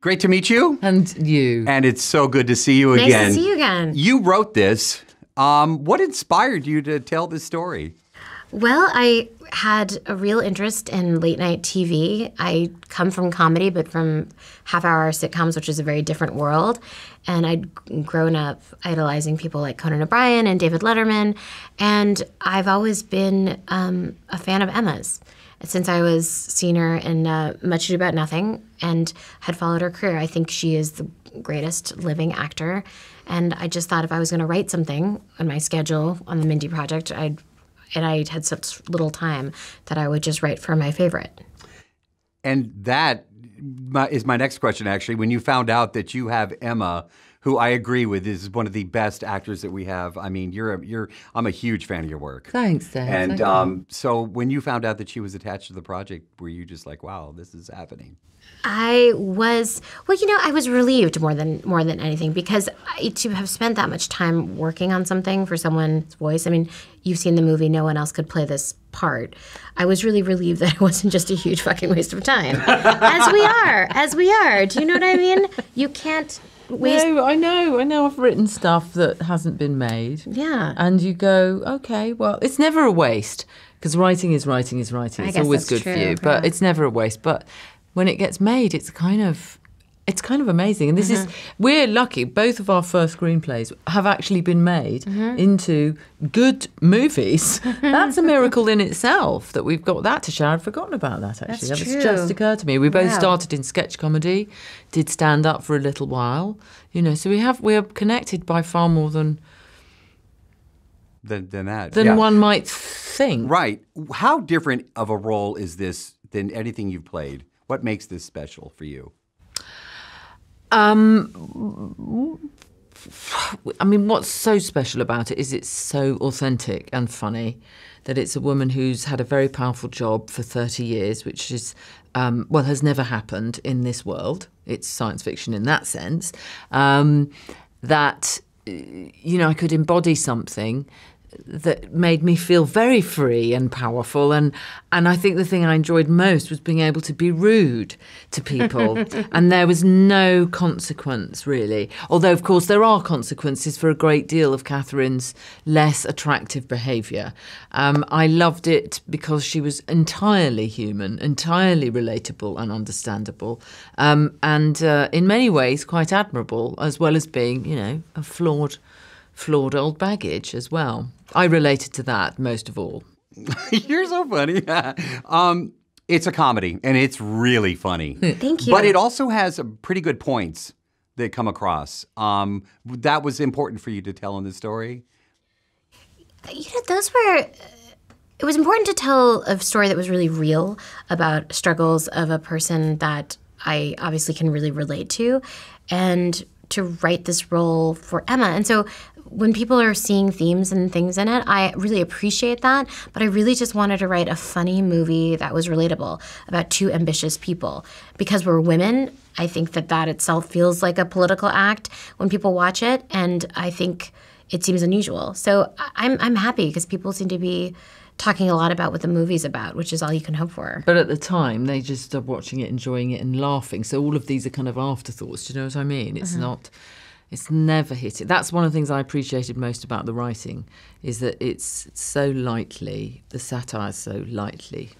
Great to meet you. And you. And it's so good to see you Nice again. to see you again. You wrote this. Um, what inspired you to tell this story? Well, I had a real interest in late night TV. I come from comedy, but from half hour sitcoms, which is a very different world. And I'd grown up idolizing people like Conan O'Brien and David Letterman. And I've always been um, a fan of Emma's. Since I was her in uh, Much Ado About Nothing and had followed her career, I think she is the greatest living actor. And I just thought if I was going to write something on my schedule on the Mindy Project, I'd and I had such little time that I would just write for my favorite. And that is my next question, actually. When you found out that you have Emma, who I agree with is one of the best actors that we have. I mean, you're a, you're I'm a huge fan of your work. Thanks, Dave. And Thank um, so when you found out that she was attached to the project, were you just like, wow, this is happening? I was well, you know, I was relieved more than more than anything because I, to have spent that much time working on something for someone's voice. I mean, you've seen the movie; no one else could play this part. I was really relieved that it wasn't just a huge fucking waste of time, as we are, as we are. Do you know what I mean? You can't waste. No, I know. I know I've written stuff that hasn't been made. Yeah. And you go, okay, well, it's never a waste because writing is writing is writing. I It's always good for true, you, but it's never a waste. But when it gets made, it's kind of. It's kind of amazing. And this is, Mm-hmm. we're lucky, both of our first screenplays have actually been made Mm-hmm. into good movies. That's a miracle in itself that we've got that to share. I'd forgotten about that actually. That's that was true. just occurred to me. We both Wow. started in sketch comedy, did stand up for a little while, you know, so we have, we're connected by far more than, Than, than that. than Yeah. one might think. Right. How different of a role is this than anything you've played? What makes this special for you? I mean, what's so special about it is it's so authentic and funny that it's a woman who's had a very powerful job for 30 years, which is, um, well, has never happened in this world. It's science fiction in that sense. Um, that, you know, I could embody something that made me feel very free and powerful. And and I think the thing I enjoyed most was being able to be rude to people. And there was no consequence really. Although of course there are consequences for a great deal of Katherine's less attractive behaviour. Um, I loved it because she was entirely human entirely relatable and understandable. Um, and uh, in many ways quite admirable as well as being you know a flawed flawed old baggage as well. I related to that most of all. You're so funny. um, it's a comedy, and it's really funny. Thank you. But it also has pretty good points that come across. Um, that was important for you to tell in the story. you know, those were. It was important to tell a story that was really real about struggles of a person that I obviously can really relate to, and to write this role for Emma. And so when people are seeing themes and things in it, I really appreciate that. But I really just wanted to write a funny movie that was relatable about two ambitious people. Because we're women, I think that that itself feels like a political act when people watch it. And I think it seems unusual. So I'm, I'm happy because people seem to be talking a lot about what the movie's about, which is all you can hope for. But at the time, they just are watching it, enjoying it, and laughing. So all of these are kind of afterthoughts. Do you know what I mean? It's mm-hmm. not. It's never hit it. That's one of the things I appreciated most about the writing, is that it's so lightly, the satire so lightly